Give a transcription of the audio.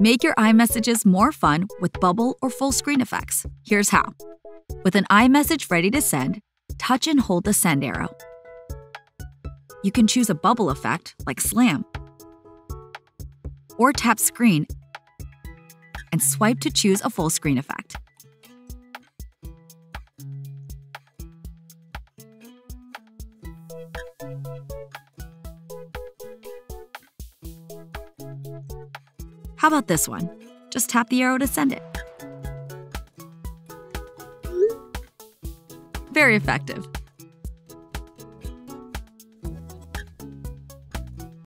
Make your iMessages more fun with bubble or full screen effects. Here's how. With an iMessage ready to send, touch and hold the send arrow. You can choose a bubble effect, like slam, or tap screen and swipe to choose a full screen effect. How about this one? Just tap the arrow to send it. Very effective.